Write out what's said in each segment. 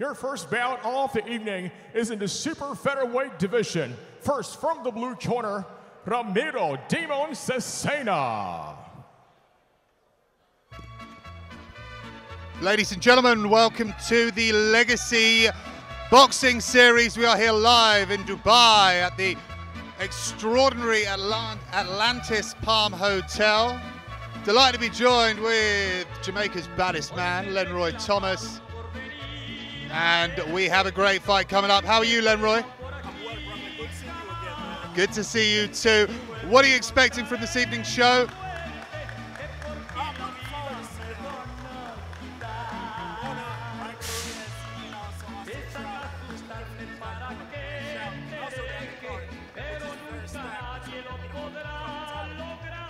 Your first bout of the evening is in the super featherweight division. First, from the blue corner, Ramiro Demon Cesena. Ladies and gentlemen, welcome to the Legacy Boxing Series. We are here live in Dubai at the extraordinary Atlant Atlantis Palm Hotel. Delighted to be joined with Jamaica's baddest man, Lenroy Thomas. And we have a great fight coming up. How are you, Lenroy? Good to see you too. What are you expecting from this evening's show?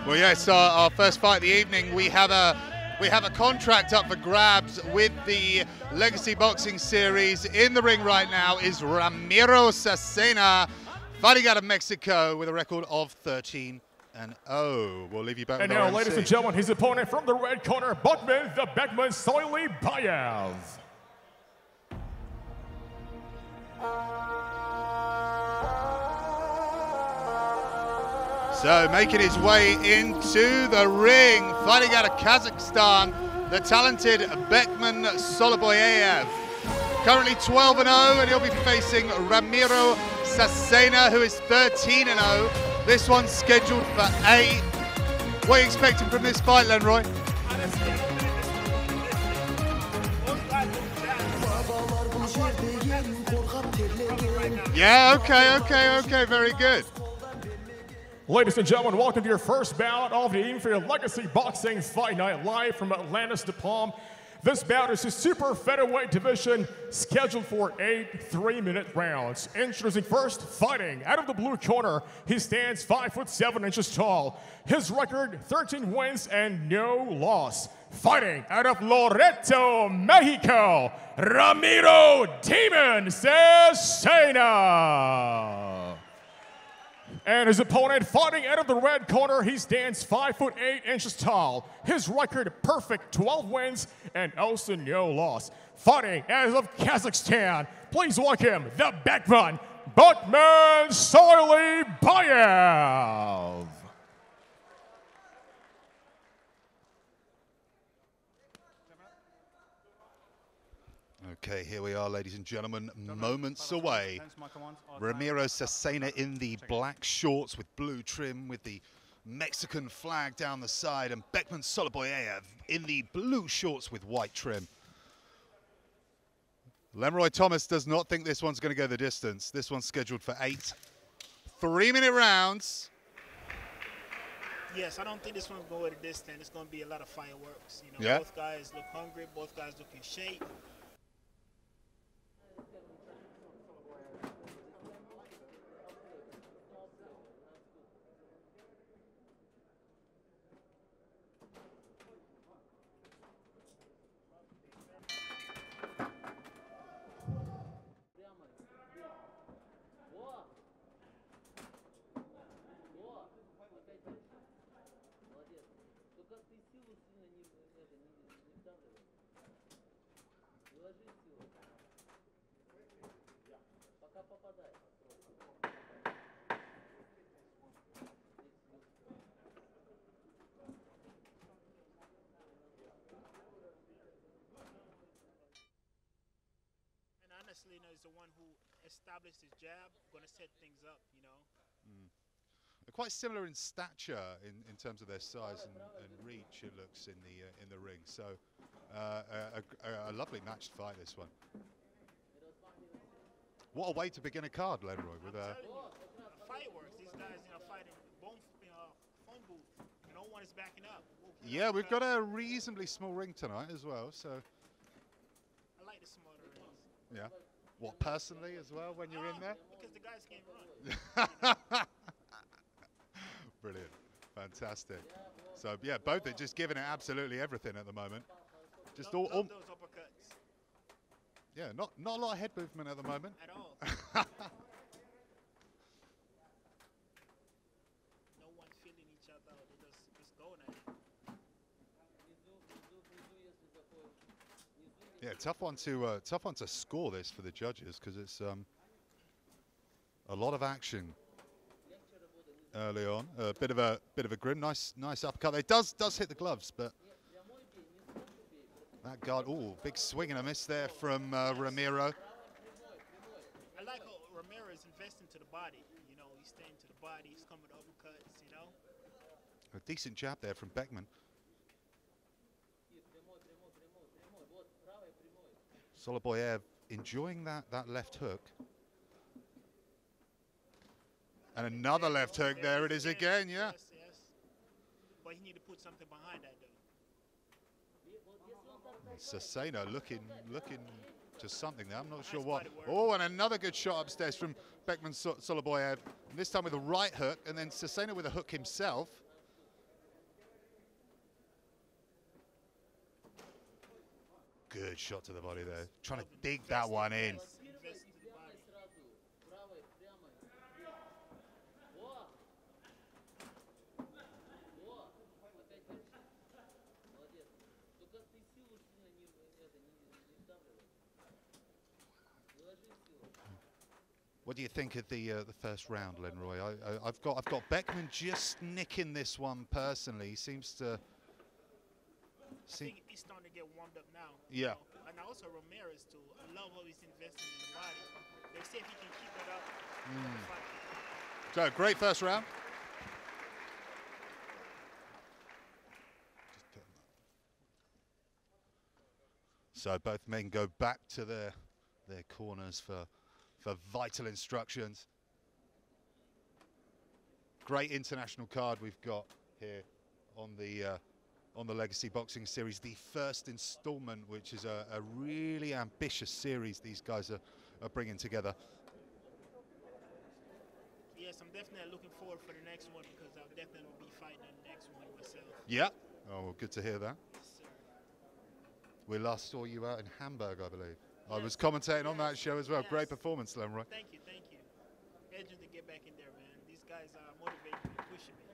Well, yes, our, our first fight of the evening, we have a we have a contract up for grabs with the Legacy Boxing Series. In the ring right now is Ramiro Cesena, fighting out of Mexico with a record of 13 and 0. We'll leave you back And now, ladies and gentlemen, his opponent from the red corner, Buckman, the Beckman Soily Bayev. So making his way into the ring, fighting out of Kazakhstan, the talented Bekman Soylybayev. Currently 12 and 0, and he'll be facing Ramiro Cesena, who is 13 and 0. This one's scheduled for eight. What are you expecting from this fight, Lenroy? Yeah, okay, okay, okay, very good. Ladies and gentlemen, welcome to your first bout of the your Legacy Boxing Fight Night live from Atlantis to Palm. This bout is a super featherweight division scheduled for eight three-minute rounds. Introducing first, fighting out of the blue corner, he stands five foot seven inches tall. His record: 13 wins and no loss. Fighting out of Loreto, Mexico, Ramiro Demon Cesena. And his opponent fighting out of the red corner, he stands five foot eight inches tall. His record perfect, 12 wins and also no loss. Fighting out of Kazakhstan, please welcome the Bekman, Buckman Soily Bayev. Okay, here we are, ladies and gentlemen, moments away. Ramiro Cesena in the black shorts with blue trim with the Mexican flag down the side, and Bekman Soylybayev in the blue shorts with white trim. Lenroy Thomas does not think this one's going to go the distance. This one's scheduled for eight three-minute rounds. Yes, I don't think this one's going to go the distance. It's going to be a lot of fireworks. You know, Yeah. both guys look hungry. Both guys look in shape. And honestly, you know, he's the one who established his jab, going to set things up. You know, They're quite similar in stature in, in terms of their size and, and reach. It looks in the uh, in the ring. So uh, a, a, a lovely matched fight. This one. What a way to begin a card, Leroy. With Telling you, fireworks. These guys, you know, fighting bone, you know, phone booth. No one is backing up. Ooh, yeah, we've got a reasonably small ring tonight as well. So I like the smaller rings. yeah. What personally as well when you're in there? Because the guys can't run. Brilliant, fantastic. So yeah, both are just giving it absolutely everything at the moment. Just all, Love, all love uppercuts yeah, not not a lot of head movement at the moment. at all. no one feeling each other. They're just, just going at it. Yeah, tough one to uh, tough one to score this for the judges because it's um, a lot of action early on. A bit of a bit of a grim, nice nice uppercut. It does does hit the gloves, but that guard, oh, big swing and a miss there from uh, Ramiro. I like how Ramirez investing to the body. You know, he's staying to the body. He's coming with uppercuts. You know. A decent jab there from Bekman. Soylybayev enjoying that, that left hook. And another left hook. There it is again, yeah. Yes, yes. But he need to put something behind that, though. Cesena looking looking to something there. I'm not sure what. Oh, and another good shot upstairs from Bekman Sol- Soylybayev. And this time with a right hook, and then Cesena with a hook himself. Good shot to the body there. Trying to dig that one in. Investing to the body. What do you think of the uh, the first round, Lenroy? I, I've got I've got Bekman just nicking this one personally. He seems to. See, get warmed up now. Yeah. And also Ramirez too. I love how he's investing in the body. They say if he can keep it up. Fight. so great first round. So both men go back to their their corners for for vital instructions. Great international card we've got here on the uh, on the Legacy Boxing Series, the first instalment, which is a, a really ambitious series these guys are, are bringing together. Yes, I'm definitely looking forward for the next one because I'll definitely be fighting the next one myself. Yeah. Oh, well, good to hear that. Yes, sir. We last saw you out in Hamburg, I believe. I was commentating on that show as well. Great Yes. performance, Lenroy. Thank you, thank you. Edging to get back in there, man. These guys are motivating me, pushing me.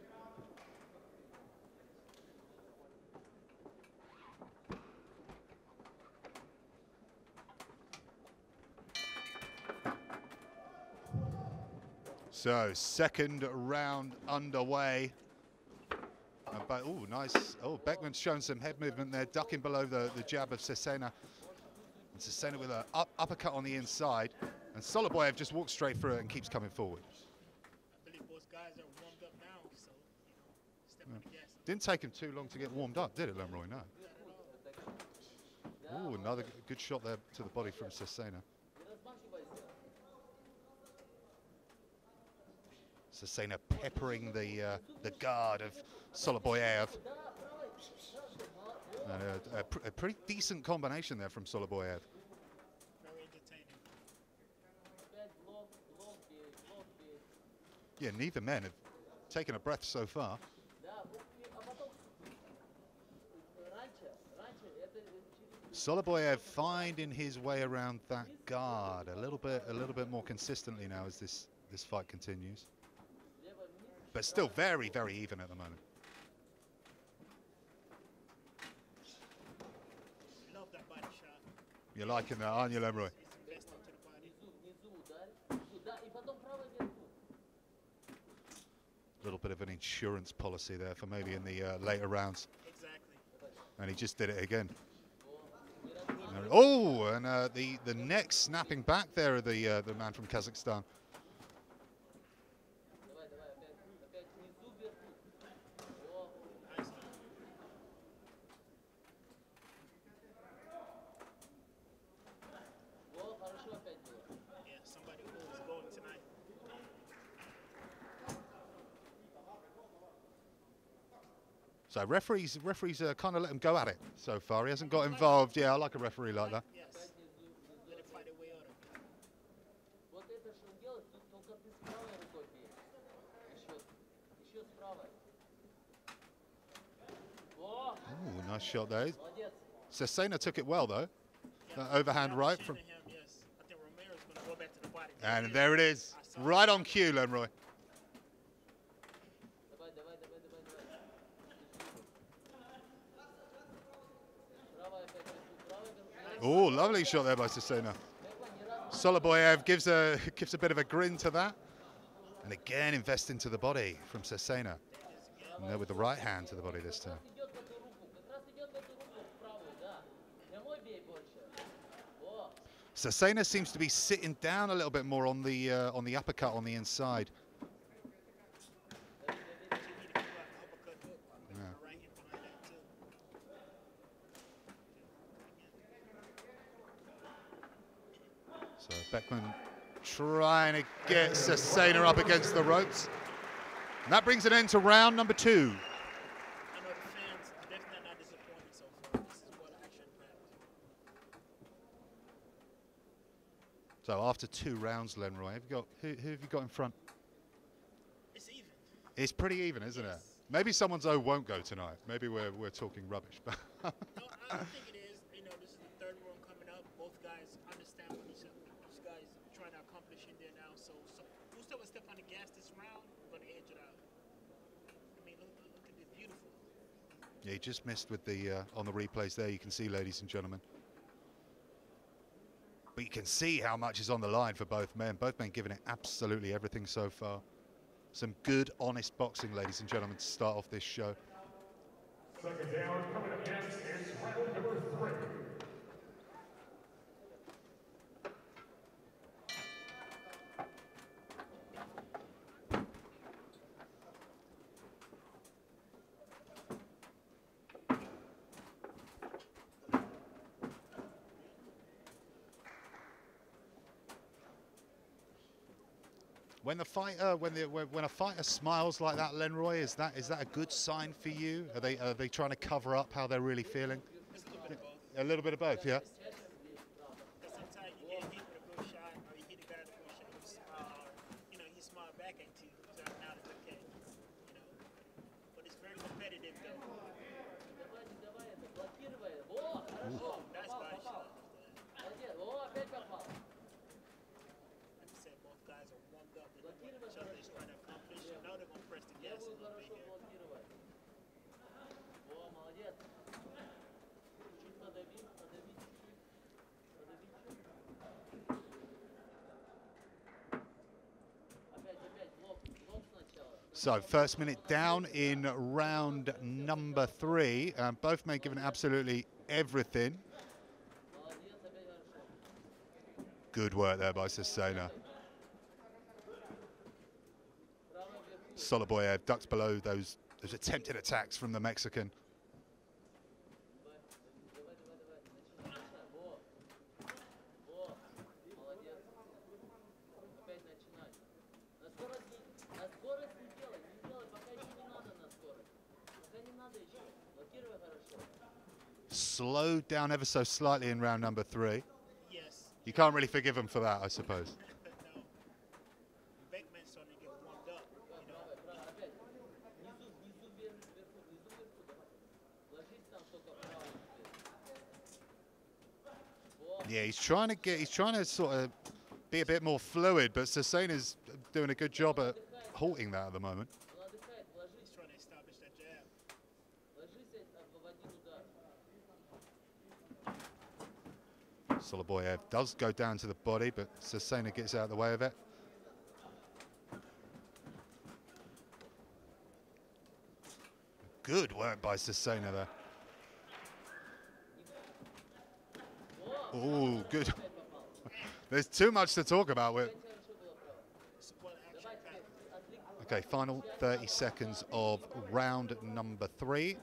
So, second round underway. Uh, but, oh, nice. Oh, Bekman's shown some head movement there, ducking below the, the jab of Cesena. And Cesena with an up, uppercut on the inside. And Soylybayev just walks straight through it and keeps coming forward. I believe both guys are warmed up now, so, you know, step on the. Didn't take him too long to get warmed up, did it, Lenroy? No. Oh, another good shot there to the body from Cesena. Cesena peppering the uh, the guard of Soylybayev. A, a, pr- a pretty decent combination there from Soylybayev. Yeah, neither men have taken a breath so far. Soylybayev finding his way around that guard a little bit, a little bit more consistently now as this this fight continues. But still very, very even at the moment. Love that body shot. You're liking that, aren't you, Lenroy? He's investing to the body. A little bit of an insurance policy there for maybe in the uh, later rounds, Exactly. and he just did it again. Oh, and uh, the the neck snapping back there of the uh, the man from Kazakhstan. Nice. Yeah, somebody who is going tonight. So referees, referees kind of let him go at it so far. He hasn't got involved. Yeah, I like a referee like that. Ooh, nice shot there. Cesena took it well, though. That overhand right from... And there it is. Right on cue, Lenroy. Oh, lovely shot there by Cesena. Soylybayev gives a gives a bit of a grin to that. And again, invest into the body from Cesena. And there with the right hand to the body this time. Cesena seems to be sitting down a little bit more on the uh, on the uppercut on the inside. Bekman trying to get Cesena up against the ropes. And that brings an end to round number two. I know the fans definitely not disappointed so far. This is what action matters. So after two rounds, Lenroy, have you got who, who have you got in front? It's even. It's pretty even, isn't it? Maybe someone's O won't go tonight. Maybe we're, we're talking rubbish. But No, I don't think it is. You know, this is the third round coming up. Both guys understand what each, each guy is trying to accomplish in there now. So, so whoever step on the gas this round, we're gonna edge it out. I mean, look, look at this, beautiful. Yeah, he just missed with the uh, on the replays there. You can see, ladies and gentlemen. But you can see how much is on the line for both men. Both men giving it absolutely everything so far. Some good, honest boxing, ladies and gentlemen, to start off this show. Second down, coming up next When the fighter, uh, when the when, a fighter smiles like that, Lenroy, is that is that a good sign for you? Are they are they trying to cover up how they're really feeling? A little bit of both. A little bit of both, yeah. So first minute down in round number three. Um, both men given absolutely everything. Good work there by Cesena. Soylybayev uh, ducks below those, those attempted attacks from the Mexican. slowed down ever so slightly in round number three. Yes. You can't really forgive him for that, I suppose. Yeah, he's trying to get, he's trying to sort of be a bit more fluid, but Cesena is doing a good job at halting that at the moment. Soylybayev does go down to the body, but Cesena gets out of the way of it. Good work by Cesena there. Oh, good. There's too much to talk about. With okay, final 30 seconds of round number three.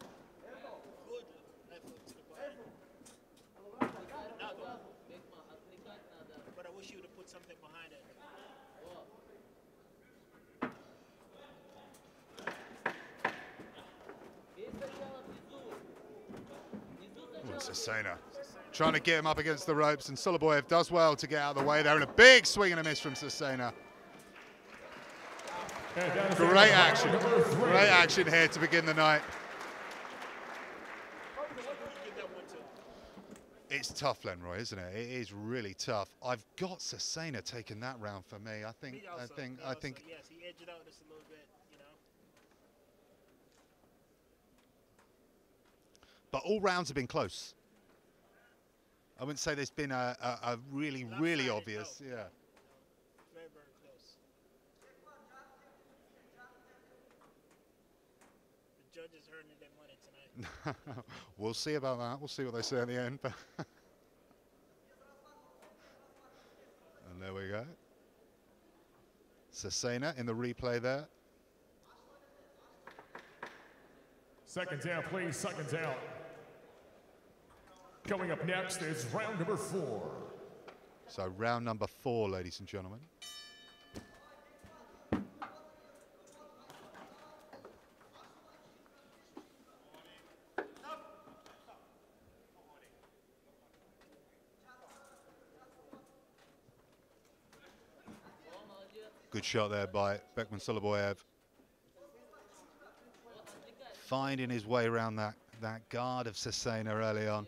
Trying to get him up against the ropes, and Soylybayev does well to get out of the way there. And a big swing and a miss from Cesena. And down to Great action. Great action here to begin the night. Who you give that one to? It's tough, Lenroy, isn't it? It is really tough. I've got Cesena taking that round for me. I think. I uh, think. me I uh, think. Yes, he edged it out just a little bit, you know. But all rounds have been close. I wouldn't say there's been a, a, a really, really Lopsided, obvious. no. Yeah. Very, very close. The judges earning their money tonight. we'll see about that. We'll see what they say at the end. but- and there we go. Cesena in the replay there. Seconds out, please. Seconds out. Coming up next is round number four. So round number four, ladies and gentlemen. Good shot there by Bekman Soylybayev. Finding his way around that, that guard of Cesena early on.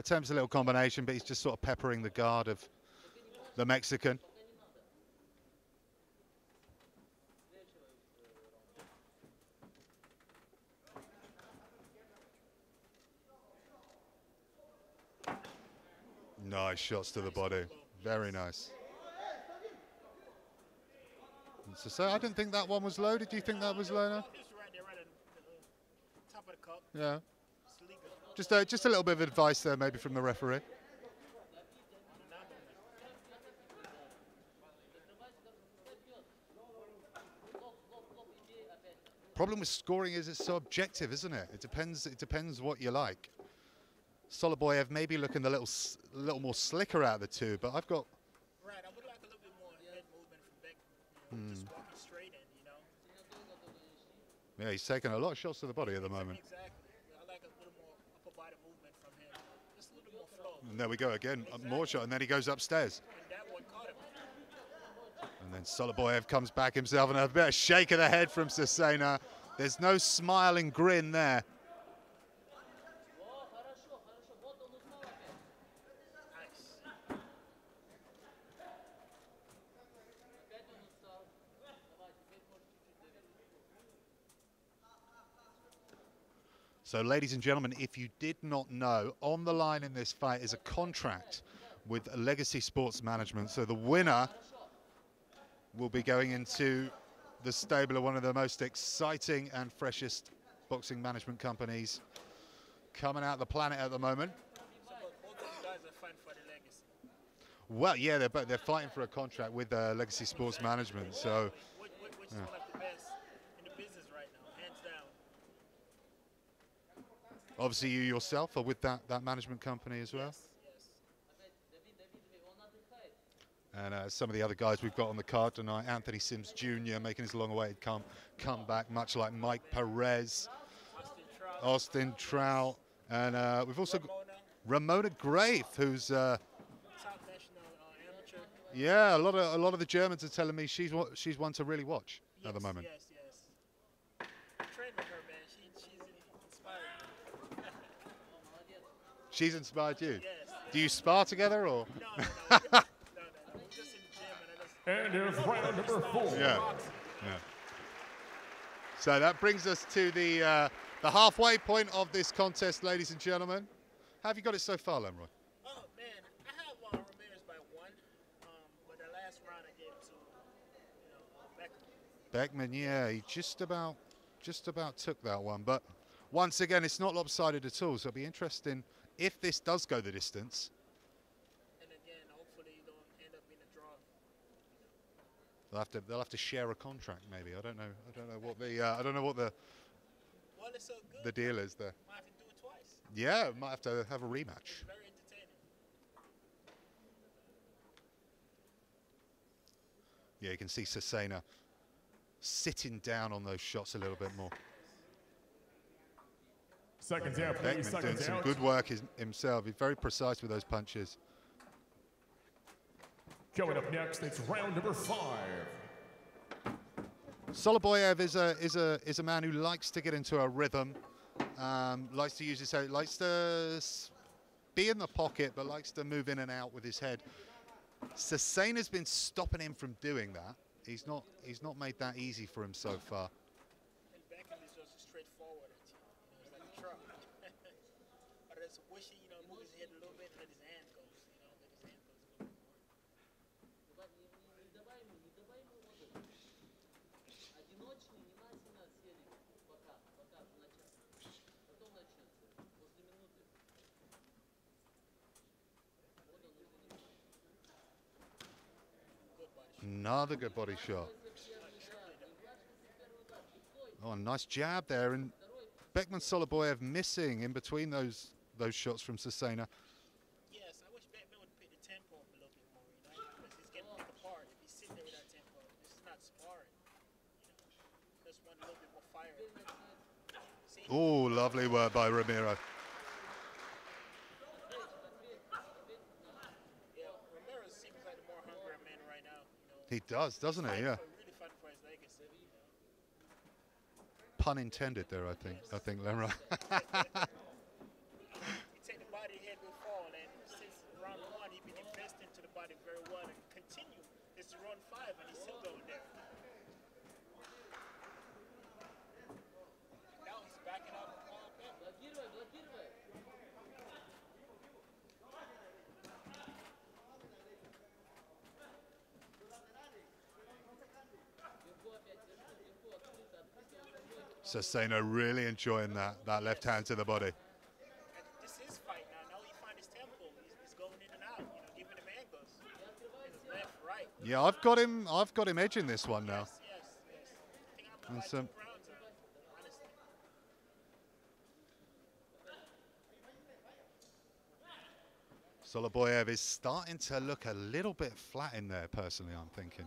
Attempts a little combination, but he's just sort of peppering the guard of the Mexican. Nice shots to the body. Very nice. So, so I didn't think that one was low. Did you think that was low? now? It's right there, right on the top of the cup. Yeah. Just a, just a little bit of advice there, maybe from the referee. Problem with scoring is it's so objective, isn't it? It depends. It depends what you like. Soylybayev maybe looking a little, s- a little more slicker out of the two, but I've got Right, I would like a little bit more head movement from Beck. Hmm. Just walking straight in, you know. yeah. He's taking a lot of shots to the body at the moment. Exactly. I like a little more upper body movement from him. Just a little more flow. And there we go again, uh, more shot, and then he goes upstairs. And then Soylybayev comes back himself and a bit of shake of the head from Cesena. There's no smile and grin there. So, ladies and gentlemen, if you did not know, on the line in this fight is a contract with Legacy Sports Management. So, the winner will be going into the stable of one of the most exciting and freshest boxing management companies coming out of the planet at the moment. Well, yeah, they're they're fighting for a contract with uh, Legacy Sports Management. So, Which, which, which is one of the best in the business right now, hands down. Obviously, you yourself are with that, that management company as well. Yes. And uh, some of the other guys we've got on the card tonight, Anthony Sims Jr. making his long-awaited come, come back, much like Mike Perez, Austin Trout, and uh, we've also got Ramona Graeff, who's uh, uh yeah, a lot of a lot of the Germans are telling me she's she's one to really watch yes, at the moment. Yes, yes. Train with her, man. She, she's inspiring. She's inspired you. Yes. Do you spar together or? No, no, no. we just- no, no, no. We're just in the gym and I here's round number four. Yeah. Yeah. So that brings us to the uh, the halfway point of this contest, ladies and gentlemen. How have you got it so far, Lenroy? Oh man, I have uh, Ramirez by one, um, but the last round I gave to, you know, uh, Beckham. Bekman, yeah, he just about just about took that one. But once again, it's not lopsided at all. So it'll be interesting if this does go the distance. And again, hopefully you don't end up being a draw. They'll have to they'll have to share a contract, maybe. I don't know. I don't know what the uh, I don't know what the Well, so good. the deal is there. Might have to do it twice. Yeah, might have to have a rematch. Very entertaining. Yeah, you can see Cesena sitting down on those shots a little bit more. Seconds out, please. Doing some out. good work himself. He's very precise with those punches. Coming up next, it's round number five. Soylybayev is a is a is a man who likes to get into a rhythm, um, likes to use his head, likes to be in the pocket, but likes to move in and out with his head. Cesena's been stopping him from doing that. He's not he's not made that easy for him so far. And Beckham is just straightforward. You know, it's like a truck. but it's wishy, you know, moves his head a little bit, and his Another good body shot. Oh, nice jab there, and Bekman Soylybayev missing in between those those shots from Cesena. Yes, I wish Batman would pick the tempo up a little bit more, you know, because he's getting picked apart. If he's sitting there with that tempo, this is not sparring. You know, just want a little bit more fire. Oh, lovely work by Ramiro. yeah, Ramirez seems like the more hungrier man right now. You know, He does, doesn't he? Yeah. for- really fighting for his legacy. You know. Pun intended there, I think. I think Lemra. He take the body head will and since round one, he's been investing to the body very well and continue. It's round five, and he's still going there. Cesena really enjoying that, that left hand to the body. Yeah, I've got him. I've got him edging this one now. Yes, yes, yes. Soylybayev is starting to look a little bit flat in there. Personally, I'm thinking.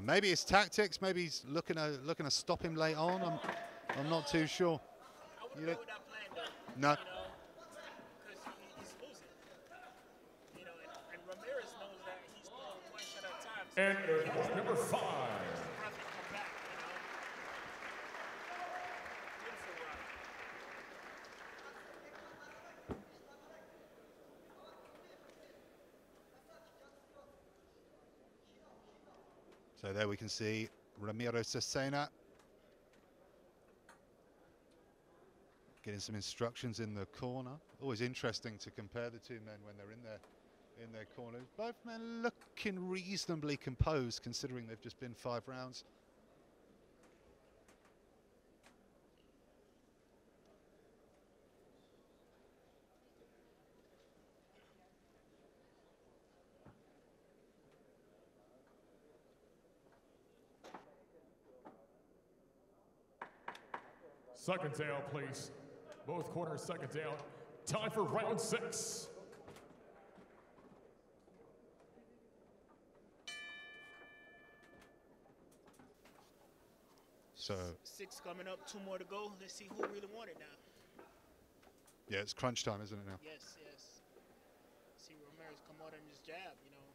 Uh, maybe it's tactics. Maybe he's looking to looking to stop him late on. I'm I'm not too sure. You though. No. You know? Because he, he's losing. You know, and, and Ramirez knows that he's throwing one shot at a time. So And he uh, has to number five. have to come back, you know? Beautiful round. So there we can see Ramiro Cesena getting some instructions in the corner. Always interesting to compare the two men when they're in their in their corners. Both men looking reasonably composed considering they've just been five rounds. Seconds down, please. Both corners, second down. Time for round six. So six coming up, two more to go. Let's see who really want it now. Yeah, it's crunch time, isn't it now? Yes, yes. See Romero's come out on his jab, you know.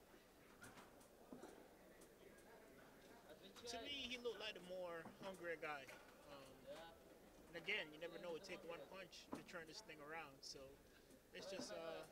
To me, he looked like the more hungrier guy. And again, you never know. It take one punch to turn this thing around. So it's just uh,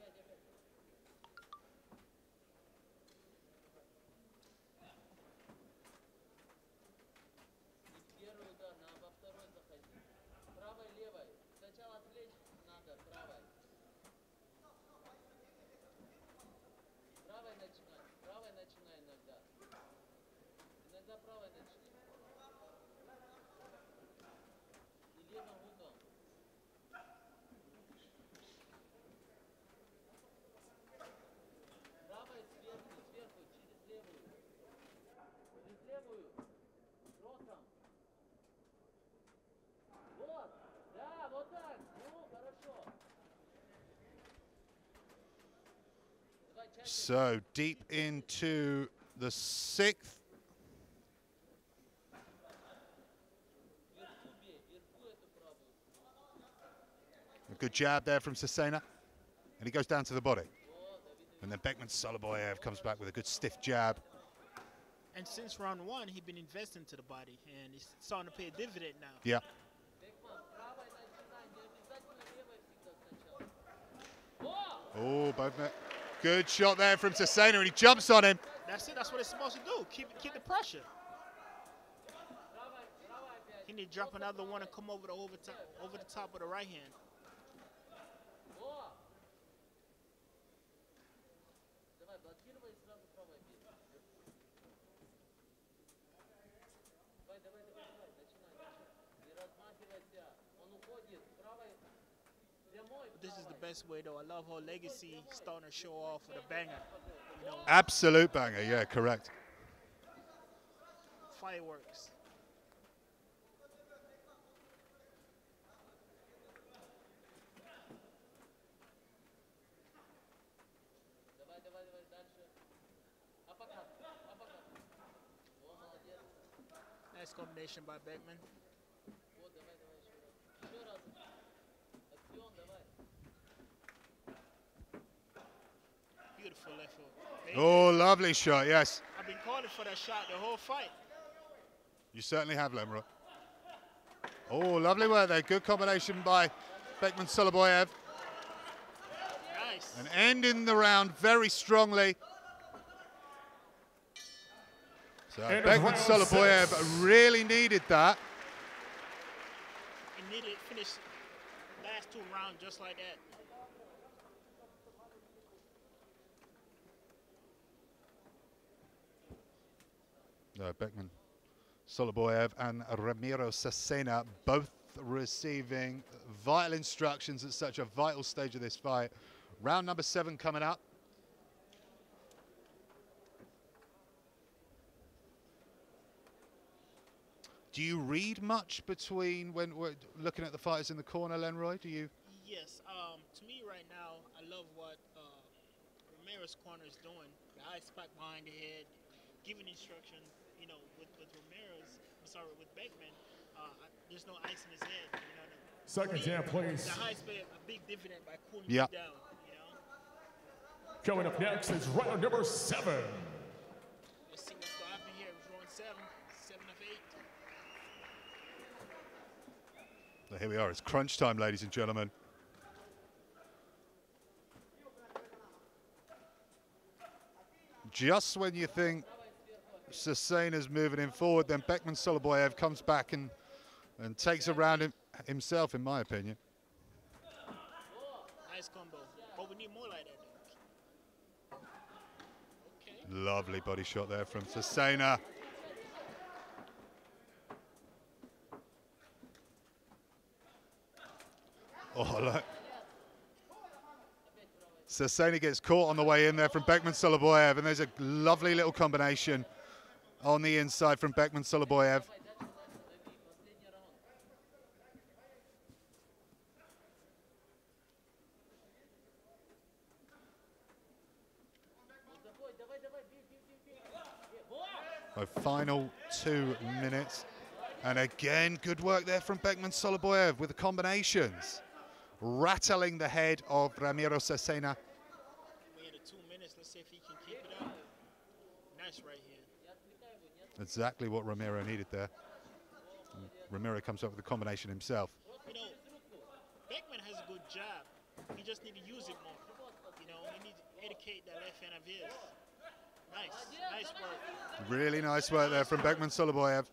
So deep into the sixth. A good jab there from Cesena. And he goes down to the body. And then Bekman Soylybayev comes back with a good stiff jab. And since round one, he'd been investing to the body, and he's starting to pay a dividend now. Yeah. Oh, both met. Good shot there from Cesena, and he jumps on him. That's it. That's what it's supposed to do. Keep keep the pressure. He need to drop another one and come over the over top over the top of the right hand. best way though. I love her legacy, starting to show off with a banger. You know? Absolute banger, yeah, correct. Fireworks. Nice combination by Bekman. Oh, lovely shot, yes. I've been calling for that shot the whole fight. You certainly have, Lemro. Oh, lovely work there. Good combination by Bekman Soylybayev. Nice. And ending the round very strongly. So End Bekman Soylybayev six. really needed that. He needed to finish last two rounds just like that. No, Bekman Soylybayev and Ramiro Cesena both receiving vital instructions at such a vital stage of this fight. Round number seven coming up. Do you read much between when we're looking at the fighters in the corner, Lenroy? Do you? Yes. Um, to me right now, I love what uh, Ramirez corner is doing. The eye spot behind the head, giving instruction. You know, with, with Ramirez, I'm sorry, with Bekman, uh, there's no ice in his head. You know, the, Second to me, down, please. The high spot a big dividend by cooling Yeah. down. You know, Coming up next is round number seven. let's see what's gonna happen here. We're seven, seven of eight. So here we are. It's crunch time, ladies and gentlemen. Just when you think Cesena's moving him forward, then Bekman Soylybayev comes back and, and takes a round him, himself, in my opinion. Nice combo. But we need more like that. Okay. Lovely body shot there from Cesena. Oh, look. Cesena gets caught on the way in there from Bekman Soylybayev, and there's a lovely little combination on the inside from Bekman Soylybayev. A final two minutes. And again, good work there from Bekman Soylybayev with the combinations. Rattling the head of Ramiro Cesena. Nice right here. Exactly what Ramiro needed there. And Ramiro comes up with the combination himself. You know, Bekman has a good jab. He just need to use it more. You know, he needs to educate that left hand of his. Nice, nice work. Really nice work there from Bekman Soylybayev.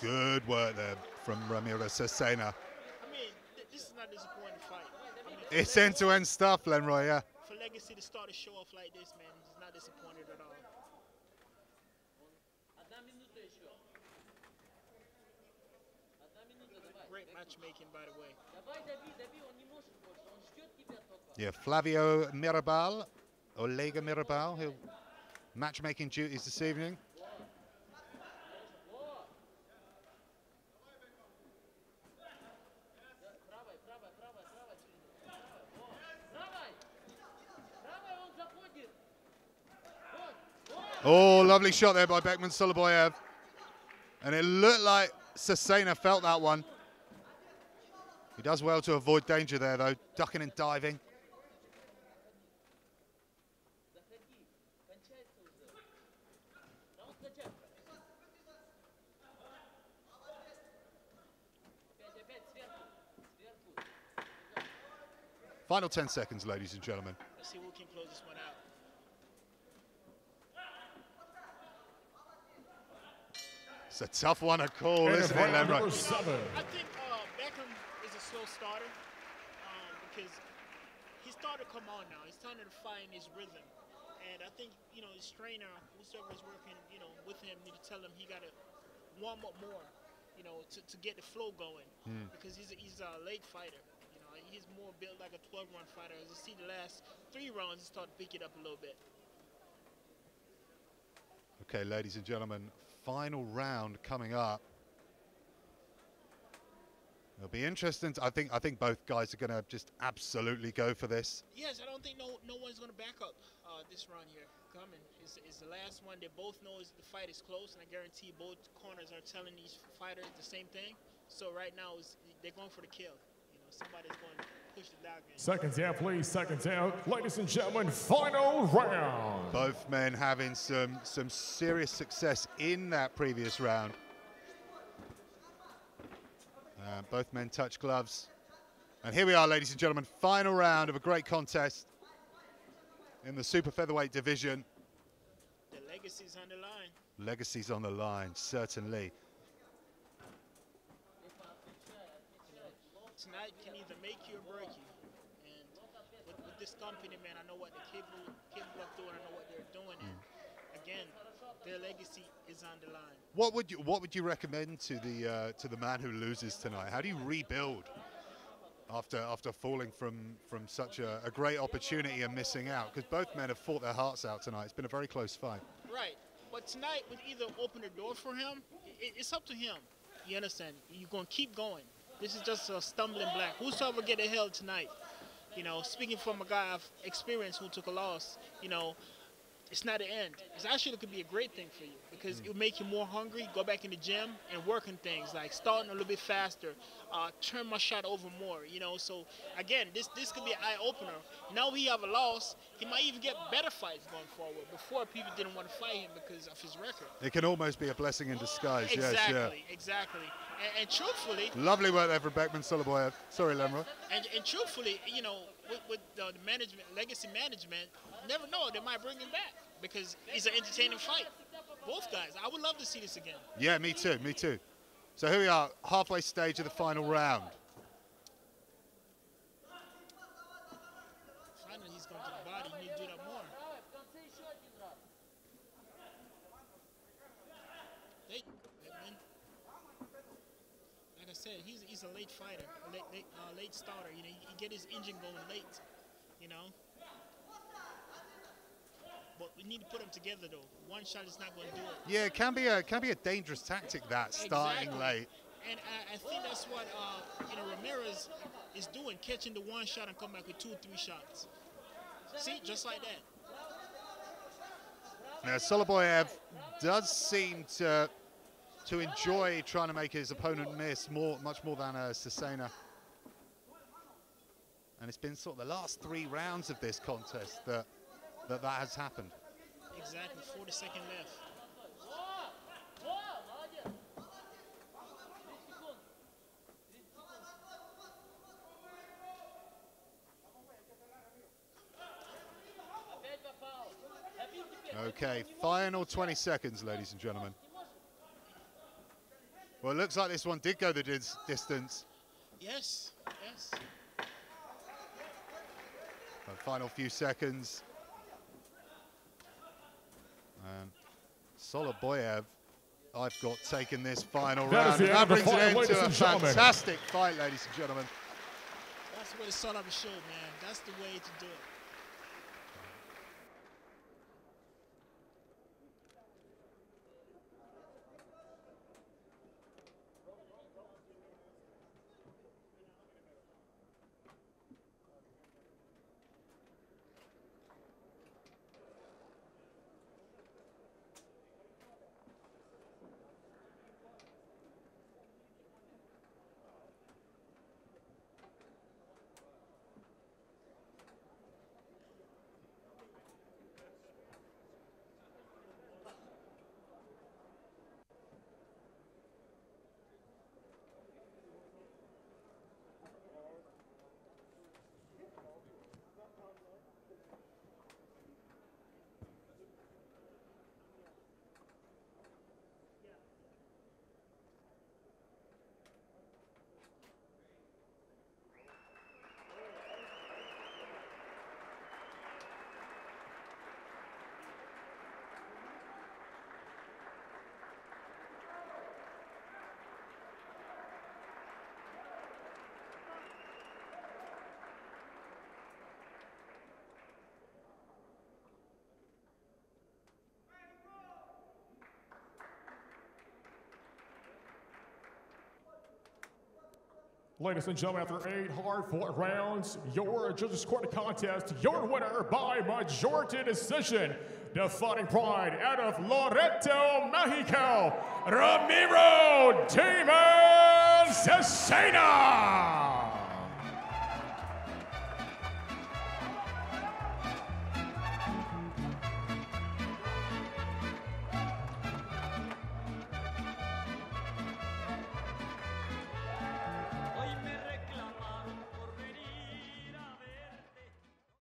Good work there uh, from Ramiro Cesena. I mean, this is not a disappointing fight. It's end-to-end -end stuff, Lenroy, yeah. For Legacy to start a show off like this, man, he's not disappointed at all. Great matchmaking, by the way. Yeah, Flavio Mirabal, Olega Mirabal, who matchmaking duties this evening. Oh, lovely shot there by Bekman Soylybayev. And it looked like Cesena felt that one. He does well to avoid danger there, though, ducking and diving. Final 10 seconds, ladies and gentlemen. It's a tough one to call, And isn't it, fight number Lenroy? seven. I think uh, Bekman is a slow starter um, because he's starting to come on now. He's starting to find his rhythm. And I think, you know, his trainer, whoever is working, you know, with him, need to tell him he got to warm up more, you know, to, to get the flow going. Because he's a, he's a late fighter. You know, he's more built like a 12-round fighter. As you see the last three rounds, he started to pick it up a little bit. Okay, ladies and gentlemen, final round coming up. It'll be interesting. I think I think both guys are going to just absolutely go for this. Yes, I don't think no no one's going to back up uh, this round here. Coming is is the last one. They both know the fight is close, and I guarantee both corners are telling these fighters the same thing. So right now they're going for the kill. You know, somebody's going to push the dog in. Seconds out, please. Seconds out. Ladies and gentlemen, final round. Both men having some some serious success in that previous round. Uh, both men touch gloves. And here we are, ladies and gentlemen, final round of a great contest in the super featherweight division. The legacy's on the line. Legacies on the line, certainly. Tonight can either make you or break you. And with, with this company, man, I know what capable capable of doing. I know what they're doing. And again, their legacy is on the line. What would you What would you recommend to the uh, to the man who loses tonight? How do you rebuild after after falling from from such a, a great opportunity and missing out? Because both men have fought their hearts out tonight. It's been a very close fight. Right. But tonight would either open the door for him. It, it's up to him. You understand? You're gonna keep going. This is just a stumbling block. Whosoever get the hell tonight, you know, speaking from a guy of experience who took a loss, you know, it's not the end. It's actually it could be a great thing for you because it will make you more hungry, go back in the gym and work on things like starting a little bit faster, uh, turn my shot over more, you know. So again, this this could be an eye opener. Now he have a loss, he might even get better fights going forward. Before people didn't want to fight him because of his record. It can almost be a blessing in disguise. Exactly, Yes, exactly. And, and truthfully. Lovely work there from Bekman Soylybayev. Sorry, Lenroy. and, and truthfully, you know, with, with the, the management, legacy management, never know they might bring him back because it's an entertaining fight. Both guys, I would love to see this again. Yeah, me too. Me too. So here we are, halfway stage of the final round. Said, he's he's a late fighter, a late late, uh, late starter. You know, he, he get his engine going late. You know. But we need to put them together though. One shot is not going to do it. Yeah, it can be a can be a dangerous tactic that starting Exactly. late. And I, I think that's what uh, you know Ramirez is doing, catching the one shot and come back with two, or three shots. See, just like that. Now, Soylybayev does seem to to enjoy trying to make his opponent miss more, much more than uh, Cesena. And it's been sort of the last three rounds of this contest that that, that has happened. Exactly, 40 seconds left. Okay, final 20 seconds, ladies and gentlemen. Well, it looks like this one did go the dis- distance. Yes, yes. The final few seconds. Um, and Soylybayev, I've got taken this final That is round. And that brings fight, it ladies into a and gentlemen. fantastic fight, ladies and gentlemen. That's what it's all of a show, man. That's the way to do it. Ladies and gentlemen, after eight hard-fought rounds, your judges scored the contest. Your winner by majority decision, the Pride out of Loreto, Mexico, Ramiro Demon Cesena.